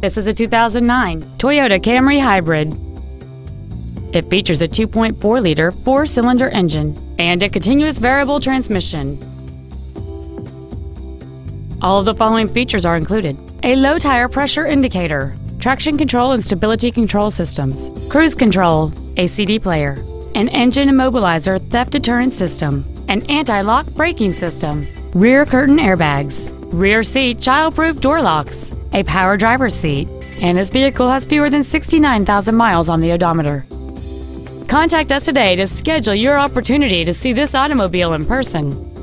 This is a 2009 Toyota Camry Hybrid. It features a 2.4 liter four cylinder engine and a continuous variable transmission. All of the following features are included a low tire pressure indicator, traction control and stability control systems, cruise control, a CD player, an engine immobilizer theft deterrent system, an anti lock braking system, rear curtain airbags, rear seat child-proof door locks, a power driver's seat, and this vehicle has fewer than 69,000 miles on the odometer. Contact us today to schedule your opportunity to see this automobile in person.